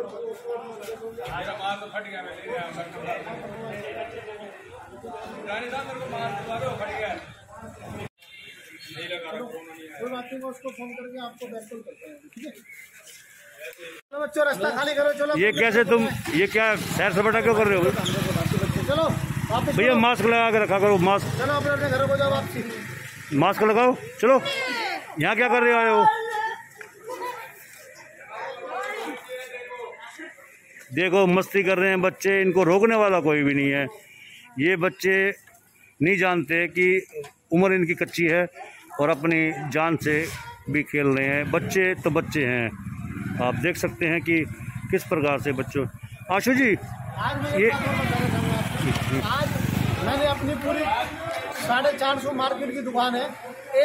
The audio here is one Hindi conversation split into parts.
मेरा तो फट गया मैं ले रानी साहब मेरे को दो फट गया। नहीं लगा रहा फ़ोन नहीं कोई बात नहीं मैं उसको फ़ोन करके आपको बैक कॉल करता हूँ ठीक है? चलो बच्चों रास्ता खाली करो चलो। ये कैसे तुम ये क्या सैर सपाटा क्यों कर रहे हो? चलो भैया मास्क लगा के रखा करो मास्क। चलो अपने अपने घरों को जाओ वापसी। मास्क लगाओ चलो। यहाँ क्या कर रहे हो आए हो? देखो, मस्ती कर रहे हैं बच्चे, इनको रोकने वाला कोई भी नहीं है। ये बच्चे नहीं जानते कि उम्र इनकी कच्ची है और अपनी जान से भी खेल रहे हैं। बच्चे तो बच्चे हैं। आप देख सकते हैं कि किस प्रकार से बच्चों आशु जी, ये-। आज मैंने अपनी पूरी साढ़े चार सौ मार्केट की दुकान है।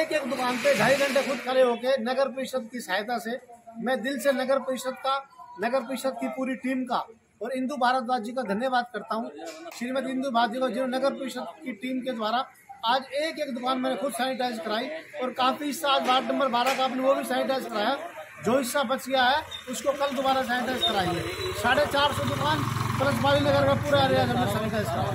एक एक दुकान पे ढाई घंटे खुद खड़े होके नगर परिषद की सहायता से मैं दिल से नगर परिषद का नगर परिषद की पूरी टीम का और इंदु भारद्वाज जी का धन्यवाद करता हूँ। श्रीमती इंदु भारती को जिन्होंने नगर परिषद की टीम के द्वारा आज एक एक दुकान मैंने खुद सैनिटाइज कराई और काफ़ी हिस्सा आज वार्ड नंबर बारह का आपने वो भी सैनिटाइज कराया। जो हिस्सा बच गया है, उसको कल दोबारा सैनिटाइज कराएँगे साढ़े चार सौ दुकान प्लस बाली नगर का पूरा एरिया हमने सैनिटाइज कराया।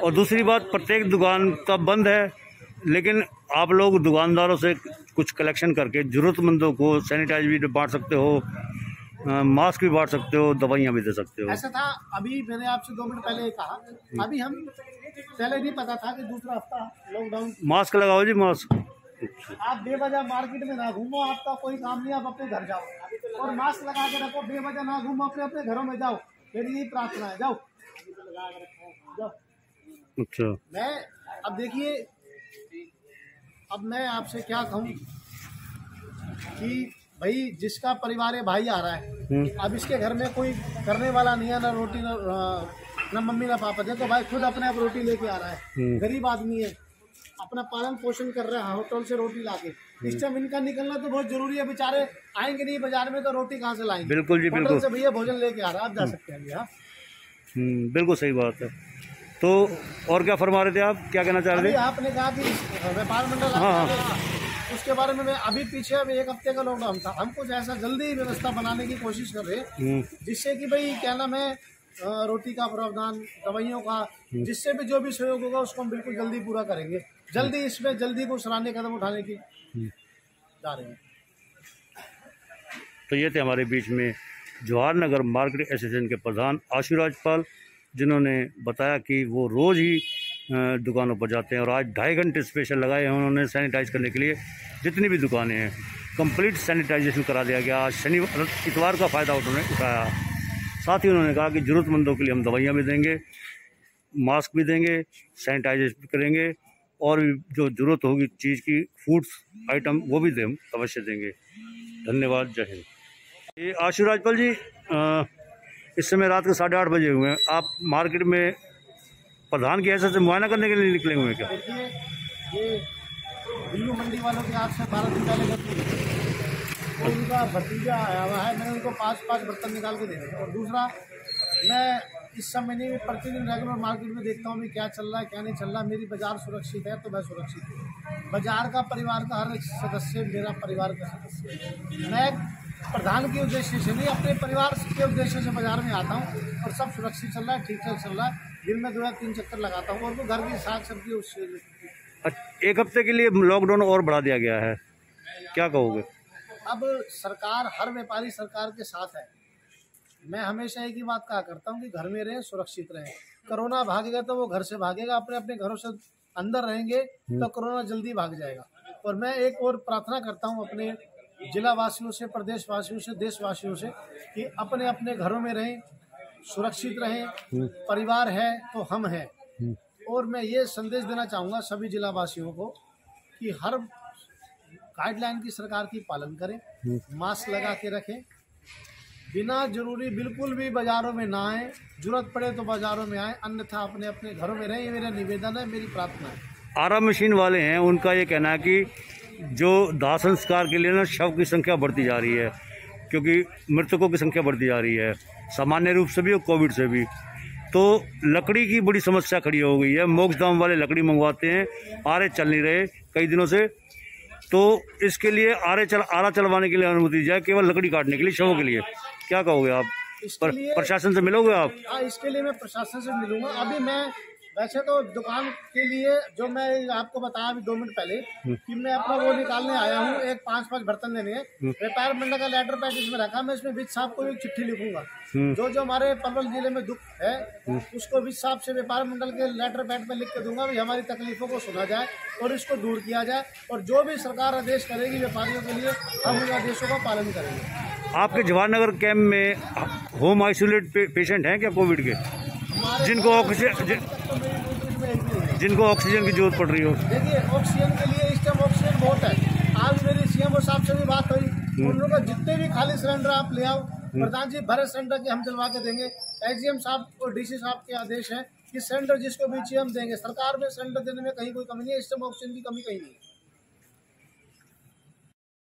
और दूसरी बात, प्रत्येक दुकान का बंद है, लेकिन आप लोग दुकानदारों से कुछ कलेक्शन करके ज़रूरतमंदों को सैनिटाइज भी बांट सकते हो मास्क भी बांट सकते हो दवाइयाँ भी दे सकते हो। ऐसा था अभी मैंने आपसे दो मिनट पहले कहा अभी हम पहले नहीं पता था कि दूसरा हफ़्ता लॉकडाउन मास्क लगाओ जी मास्क आप बेवजह मार्केट में ना घूमो आपका कोई काम नहीं आप अपने घर जाओ। और मास्क लगा के रखो बेवजह ना घूमो अपने अपने घरों में जाओ। मेरी यही प्रार्थना है जाओ। जाओ। अच्छा। मैं अब देखिए अब मैं आपसे क्या कहूँ कि भाई जिसका परिवार है भाई आ रहा है। हम्म, अब इसके घर में कोई करने वाला नहीं है ना रोटी ना ना मम्मी ना पापा। देखो भाई खुद अपने आप रोटी लेके आ रहा है। हम्म। गरीब आदमी है। अपना पालन पोषण कर रहा है होटल से रोटी लाके। इस टाइम इनका निकलना तो बहुत ज़रूरी है। बेचारे आएँगे नहीं बाज़ार में तो रोटी कहाँ से लाएँगे? बिल्कुल जी बिल्कुल। से भैया भोजन लेके आ रहा है। आप जा सकते हैं भैया। हम्म, बिल्कुल सही बात है। तो और क्या फरमा रहे थे आप? क्या कहना चाह रहे थे? आपने कहा कि व्यापार मंडल हाँ। उसके बारे में मैं अभी पीछे अभी एक हफ़्ते का लॉकडाउन था। हम कुछ ऐसा जल्दी व्यवस्था बनाने की कोशिश कर रहे हम्म, जिससे कि भाई क्या नाम है रोटी का प्रावधान दवाइयों का जिससे भी जो भी सहयोग होगा उसको हम बिल्कुल जल्दी पूरा करेंगे। जल्दी इसमें जल्दी को सराहनीय कदम उठाने की जा रहे हैं। तो ये थे हमारे बीच में जवाहर नगर मार्केट एसोसिएशन के प्रधान आशुराज राजपाल जिन्होंने बताया कि वो रोज़ ही दुकानों पर जाते हैं और आज ढाई घंटे स्पेशल लगाए हैं उन्होंने सैनिटाइज करने के लिए। जितनी भी दुकानें हैं कंप्लीट सैनिटाइजेशन करा दिया गया। आज शनिवार इतवार का फ़ायदा उन्होंने उठाया। साथ ही उन्होंने कहा कि ज़रूरतमंदों के लिए हम दवाइयाँ भी देंगे मास्क भी देंगे सैनिटाइजेशन करेंगे और भी जो ज़रूरत होगी चीज़ की फूड्स आइटम वो भी दें अवश्य देंगे। धन्यवाद जय हिंद। ये आशु राजपाल जी अ, इस समय रात के साढ़े आठ बजे हुए हैं। आप मार्केट में प्रधान की हैसियत से मुआयना करने के लिए निकले हुए हैं क्या? दिल्लू मंडी वालों के आज से बारह दिन पहले तो उनका भतीजा आया हुआ है, मैंने उनको पाँच पाँच बर्तन निकाल के दे दिए और दूसरा, मैं इस समय नहीं प्रतिदिन रेगुलर मार्केट में देखता हूँ क्या चल रहा है, क्या नहीं चल रहा, मेरी बाज़ार सुरक्षित है तो मैं सुरक्षित हूँ। बाज़ार का परिवार का हर सदस्य, मेरा परिवार का सदस्य मैं प्रधान के उद्देश्य से नहीं अपने परिवार के उद्देश्य से बाज़ार में आता हूँ और सब सुरक्षित चल रहा है ठीक ठाक चल रहा है। दिन में दो या तीन चक्कर लगाता हूँ और वो घर की साग सब्ज़ी उससे एक हफ़्ते के लिए लॉकडाउन और बढ़ा दिया गया है। क्या कहोगे? अब सरकार हर व्यापारी सरकार के साथ है। मैं हमेशा एक ही बात कहा करता हूँ कि घर में रहें सुरक्षित रहें। कोरोना भागेगा तो वो घर से भागेगा अपने अपने घरों से अंदर रहेंगे तो कोरोना जल्दी भाग जाएगा। और मैं एक और प्रार्थना करता हूँ अपने जिला वासियों से प्रदेश वासियों से देशवासियों से कि अपने अपने घरों में रहें सुरक्षित रहें परिवार है तो हम हैं। और मैं ये संदेश देना चाहूँगा सभी जिला वासियों को कि हर गाइडलाइन की सरकार की पालन करें मास्क लगा के रखें बिना ज़रूरी बिल्कुल भी बाजारों में ना आए ज़रूरत पड़े तो बाजारों में आए अन्यथा अपने अपने घरों में रहें ये मेरा निवेदन है मेरी प्रार्थना है। आरा मशीन वाले हैं उनका ये कहना है कि जो दाह संस्कार के लिए ना शव की संख्या बढ़ती जा रही है क्योंकि मृतकों की संख्या बढ़ती जा रही है सामान्य रूप से भी और कोविड से भी। तो लकड़ी की बड़ी समस्या खड़ी हो गई है मोक्ष धाम वाले लकड़ी मंगवाते हैं आरे चल नहीं रहे कई दिनों से। तो इसके लिए आरे चल आरा चलवाने के लिए अनुमति दी जाए केवल लकड़ी काटने के लिए शवों के लिए। क्या कहोगे आप? पर, प्रशासन से मिलोगे आप? हाँ इसके लिए मैं प्रशासन से मिलूँगा। अभी मैं वैसे तो दुकान के लिए जो मैं आपको बताया अभी दो मिनट पहले कि मैं अपना वो निकालने आया हूँ एक पाँच पाँच बर्तन लेने हैं। व्यापार मंडल का लेटर पैड इसमें रखा मैं इसमें विद साहब को एक चिट्ठी लिखूँगा। जो जो हमारे पलवल ज़िले में दुख है उसको विद साहब से व्यापार मंडल के लेटर पैड पे लिख के दूँगा भी हमारी तकलीफों को सुना जाए और इसको दूर किया जाए और जो भी सरकार आदेश करेगी व्यापारियों के लिए हम उन आदेशों का पालन करेंगे। आपके जवाहरनगर कैंप में होम आइसोलेट पेशेंट हैं क्या कोविड के? जिनको ऑक्सीजन जिनको ऑक्सीजन की ज़रूरत पड़ रही हो। देखिए ऑक्सीजन के लिए इस टाइम ऑक्सीजन बहुत है। आज मेरी सीएम साहब से भी बात हुई। उन लोगों का जितने भी खाली सिलेंडर आप ले आओ प्रधान जी भरे सिलेंडर के हम दिलवा के देंगे। एजीएम साहब और डीसी साहब के आदेश है कि सिलेंडर जिसको भी चाहिए हम देंगे सरकार में सिलेंडर देने में कहीं कोई कमी नहीं है इस टाइम ऑक्सीजन की कमी कहीं नहीं है।